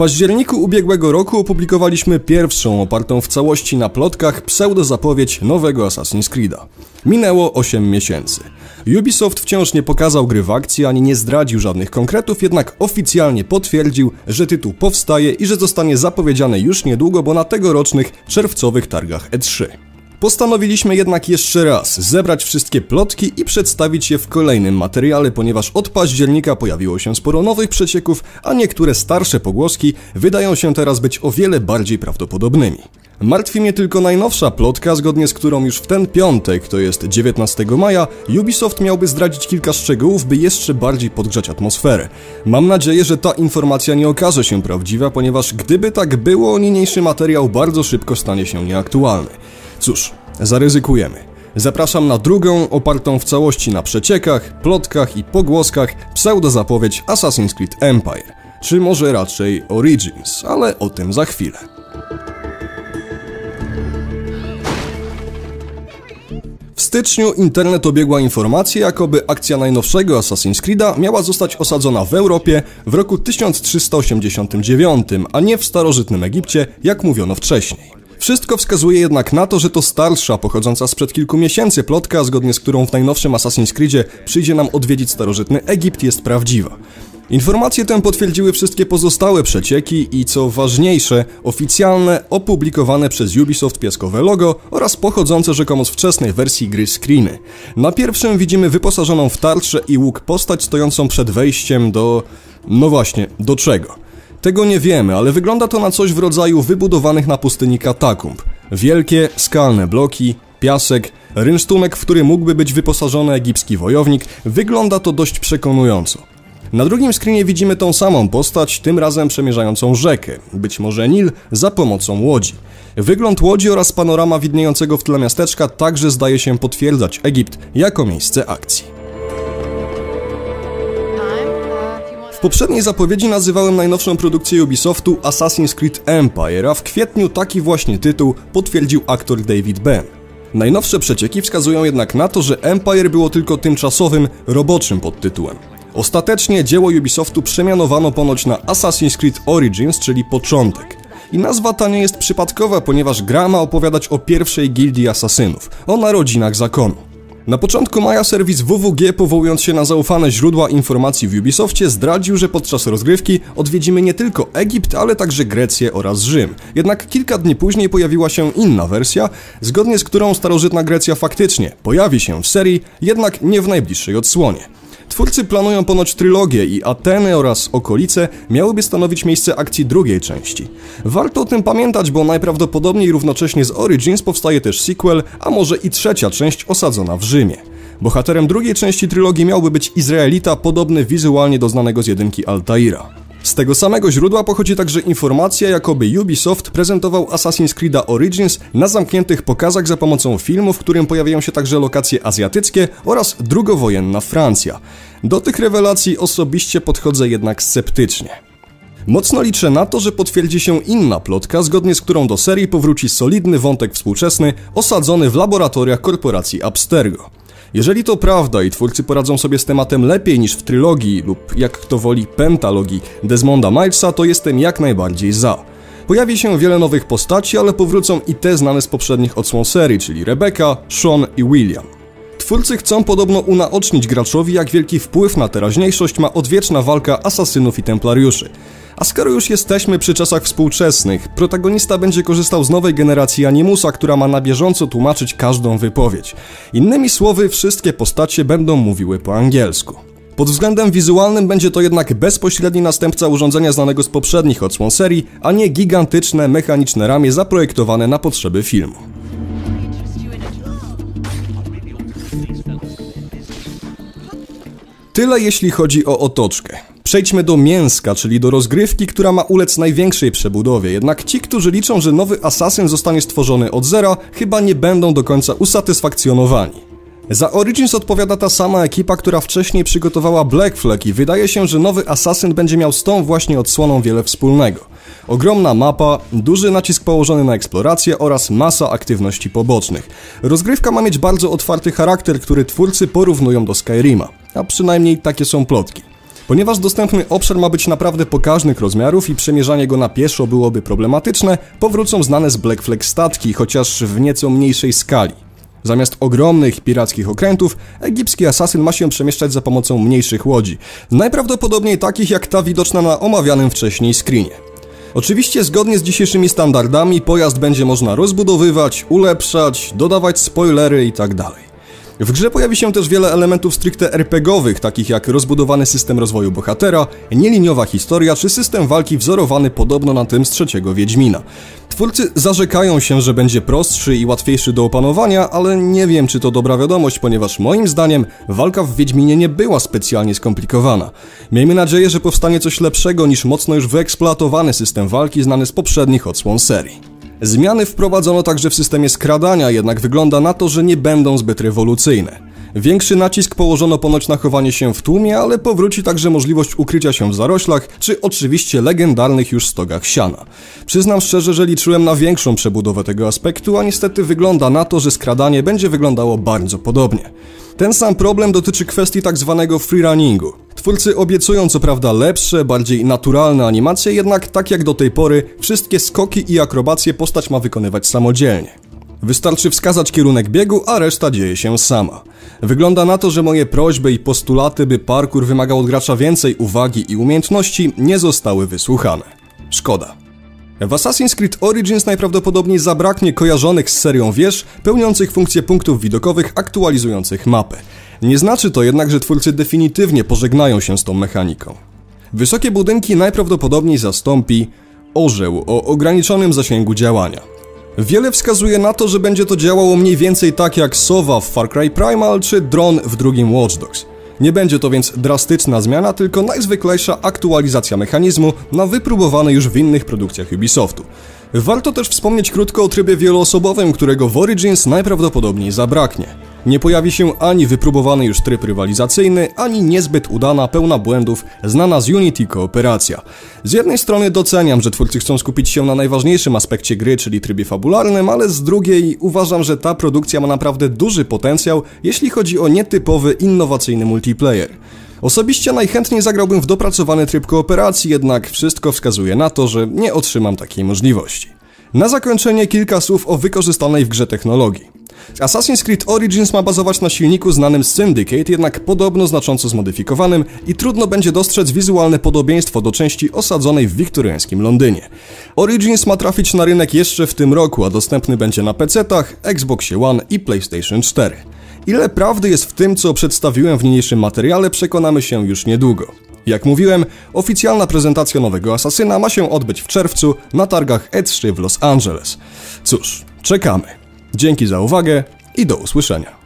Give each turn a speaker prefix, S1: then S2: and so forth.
S1: październiku ubiegłego roku opublikowaliśmy pierwszą, opartą w całości na plotkach, pseudo-zapowiedź nowego Assassin's Creed'a. Minęło 8 miesięcy. Ubisoft wciąż nie pokazał gry w akcji ani nie zdradził żadnych konkretów, jednak oficjalnie potwierdził, że tytuł powstaje i że zostanie zapowiedziany już niedługo, bo na tegorocznych czerwcowych targach E3. Postanowiliśmy jednak jeszcze raz zebrać wszystkie plotki i przedstawić je w kolejnym materiale, ponieważ od października pojawiło się sporo nowych przecieków, a niektóre starsze pogłoski wydają się teraz być o wiele bardziej prawdopodobnymi. Martwi mnie tylko najnowsza plotka, zgodnie z którą już w ten piątek, to jest 19 maja, Ubisoft miałby zdradzić kilka szczegółów, by jeszcze bardziej podgrzać atmosferę. Mam nadzieję, że ta informacja nie okaże się prawdziwa, ponieważ gdyby tak było, niniejszy materiał bardzo szybko stanie się nieaktualny. Cóż, zaryzykujemy. Zapraszam na drugą, opartą w całości na przeciekach, plotkach i pogłoskach, pseudo-zapowiedź Assassin's Creed Empire, czy może raczej Origins, ale o tym za chwilę. W styczniu internet obiegła informacja, jakoby akcja najnowszego Assassin's Creed'a miała zostać osadzona w Europie w roku 1389, a nie w starożytnym Egipcie, jak mówiono wcześniej. Wszystko wskazuje jednak na to, że to starsza, pochodząca sprzed kilku miesięcy plotka, zgodnie z którą w najnowszym Assassin's Creedzie przyjdzie nam odwiedzić starożytny Egipt, jest prawdziwa. Informacje tę potwierdziły wszystkie pozostałe przecieki i co ważniejsze, oficjalne, opublikowane przez Ubisoft pieskowe logo oraz pochodzące rzekomo z wczesnej wersji gry screeny. Na pierwszym widzimy wyposażoną w tarczę i łuk postać stojącą przed wejściem do... no właśnie, do czego? Tego nie wiemy, ale wygląda to na coś w rodzaju wybudowanych na pustyni katakumb. Wielkie, skalne bloki, piasek, rynsztunek, w który mógłby być wyposażony egipski wojownik, wygląda to dość przekonująco. Na drugim screenie widzimy tą samą postać, tym razem przemierzającą rzekę, być może Nil, za pomocą łodzi. Wygląd łodzi oraz panorama widniejącego w tle miasteczka także zdaje się potwierdzać Egipt jako miejsce akcji. Poprzedniej zapowiedzi nazywałem najnowszą produkcję Ubisoftu Assassin's Creed Empire, a w kwietniu taki właśnie tytuł potwierdził aktor David Ben. Najnowsze przecieki wskazują jednak na to, że Empire było tylko tymczasowym, roboczym podtytułem. Ostatecznie dzieło Ubisoftu przemianowano ponoć na Assassin's Creed Origins, czyli początek. I nazwa ta nie jest przypadkowa, ponieważ gra ma opowiadać o pierwszej gildii asasynów, o narodzinach zakonu. Na początku maja serwis WWG, powołując się na zaufane źródła informacji w Ubisoftie, zdradził, że podczas rozgrywki odwiedzimy nie tylko Egipt, ale także Grecję oraz Rzym. Jednak kilka dni później pojawiła się inna wersja, zgodnie z którą starożytna Grecja faktycznie pojawi się w serii, jednak nie w najbliższej odsłonie. Twórcy planują ponoć trylogię i Ateny oraz okolice miałyby stanowić miejsce akcji drugiej części. Warto o tym pamiętać, bo najprawdopodobniej równocześnie z Origins powstaje też sequel, a może i trzecia część osadzona w Rzymie. Bohaterem drugiej części trylogii miałby być Izraelita podobny wizualnie do znanego z jedynki Altaira. Z tego samego źródła pochodzi także informacja, jakoby Ubisoft prezentował Assassin's Creed Origins na zamkniętych pokazach za pomocą filmu, w którym pojawiają się także lokacje azjatyckie oraz drugowojenna Francja. Do tych rewelacji osobiście podchodzę jednak sceptycznie. Mocno liczę na to, że potwierdzi się inna plotka, zgodnie z którą do serii powróci solidny wątek współczesny osadzony w laboratoriach korporacji Abstergo. Jeżeli to prawda i twórcy poradzą sobie z tematem lepiej niż w trylogii lub jak kto woli pentalogii Desmonda Milesa, to jestem jak najbardziej za. Pojawi się wiele nowych postaci, ale powrócą i te znane z poprzednich odsłon serii, czyli Rebecca, Sean i William. Twórcy chcą podobno unaocznić graczowi, jak wielki wpływ na teraźniejszość ma odwieczna walka asasynów i templariuszy. A skoro już jesteśmy przy czasach współczesnych, protagonista będzie korzystał z nowej generacji animusa, która ma na bieżąco tłumaczyć każdą wypowiedź. Innymi słowy, wszystkie postacie będą mówiły po angielsku. Pod względem wizualnym będzie to jednak bezpośredni następca urządzenia znanego z poprzednich odsłon serii, a nie gigantyczne mechaniczne ramię zaprojektowane na potrzeby filmu. Tyle jeśli chodzi o otoczkę. Przejdźmy do mięska, czyli do rozgrywki, która ma ulec największej przebudowie. Jednak ci, którzy liczą, że nowy Assassin zostanie stworzony od zera, chyba nie będą do końca usatysfakcjonowani. Za Origins odpowiada ta sama ekipa, która wcześniej przygotowała Black Flag i wydaje się, że nowy Assassin będzie miał z tą właśnie odsłoną wiele wspólnego. Ogromna mapa, duży nacisk położony na eksplorację oraz masa aktywności pobocznych. Rozgrywka ma mieć bardzo otwarty charakter, który twórcy porównują do Skyrima, a przynajmniej takie są plotki. Ponieważ dostępny obszar ma być naprawdę pokaźnych rozmiarów i przemierzanie go na pieszo byłoby problematyczne, powrócą znane z Black Flag statki, chociaż w nieco mniejszej skali. Zamiast ogromnych pirackich okrętów, egipski asasyn ma się przemieszczać za pomocą mniejszych łodzi, najprawdopodobniej takich jak ta widoczna na omawianym wcześniej screenie. Oczywiście zgodnie z dzisiejszymi standardami pojazd będzie można rozbudowywać, ulepszać, dodawać spoilery itd. W grze pojawi się też wiele elementów stricte RPGowych, takich jak rozbudowany system rozwoju bohatera, nieliniowa historia czy system walki wzorowany podobno na tym z trzeciego Wiedźmina. Twórcy zarzekają się, że będzie prostszy i łatwiejszy do opanowania, ale nie wiem czy to dobra wiadomość, ponieważ moim zdaniem walka w Wiedźminie nie była specjalnie skomplikowana. Miejmy nadzieję, że powstanie coś lepszego niż mocno już wyeksploatowany system walki znany z poprzednich odsłon serii. Zmiany wprowadzono także w systemie skradania, jednak wygląda na to, że nie będą zbyt rewolucyjne. Większy nacisk położono ponoć na chowanie się w tłumie, ale powróci także możliwość ukrycia się w zaroślach, czy oczywiście legendarnych już stogach siana. Przyznam szczerze, że liczyłem na większą przebudowę tego aspektu, a niestety wygląda na to, że skradanie będzie wyglądało bardzo podobnie. Ten sam problem dotyczy kwestii tak zwanego freerunningu. Twórcy obiecują co prawda lepsze, bardziej naturalne animacje, jednak tak jak do tej pory, wszystkie skoki i akrobacje postać ma wykonywać samodzielnie. Wystarczy wskazać kierunek biegu, a reszta dzieje się sama. Wygląda na to, że moje prośby i postulaty, by parkour wymagał od gracza więcej uwagi i umiejętności, nie zostały wysłuchane. Szkoda. W Assassin's Creed Origins najprawdopodobniej zabraknie kojarzonych z serią wież, pełniących funkcje punktów widokowych aktualizujących mapę. Nie znaczy to jednak, że twórcy definitywnie pożegnają się z tą mechaniką. Wysokie budynki najprawdopodobniej zastąpi orzeł o ograniczonym zasięgu działania. Wiele wskazuje na to, że będzie to działało mniej więcej tak jak Sowa w Far Cry Primal czy Drone w drugim Watch Dogs. Nie będzie to więc drastyczna zmiana, tylko najzwyklejsza aktualizacja mechanizmu na wypróbowany już w innych produkcjach Ubisoftu. Warto też wspomnieć krótko o trybie wieloosobowym, którego w Origins najprawdopodobniej zabraknie. Nie pojawi się ani wypróbowany już tryb rywalizacyjny, ani niezbyt udana, pełna błędów, znana z Unity kooperacja. Z jednej strony doceniam, że twórcy chcą skupić się na najważniejszym aspekcie gry, czyli trybie fabularnym, ale z drugiej uważam, że ta produkcja ma naprawdę duży potencjał, jeśli chodzi o nietypowy, innowacyjny multiplayer. Osobiście najchętniej zagrałbym w dopracowany tryb kooperacji, jednak wszystko wskazuje na to, że nie otrzymam takiej możliwości. Na zakończenie kilka słów o wykorzystanej w grze technologii. Assassin's Creed Origins ma bazować na silniku znanym Syndicate, jednak podobno znacząco zmodyfikowanym i trudno będzie dostrzec wizualne podobieństwo do części osadzonej w wiktoriańskim Londynie. Origins ma trafić na rynek jeszcze w tym roku, a dostępny będzie na PC-tach, Xboxie One i PlayStation 4. Ile prawdy jest w tym, co przedstawiłem w niniejszym materiale, przekonamy się już niedługo. Jak mówiłem, oficjalna prezentacja nowego Asasyna ma się odbyć w czerwcu na targach E3 w Los Angeles. Cóż, czekamy. Dzięki za uwagę i do usłyszenia.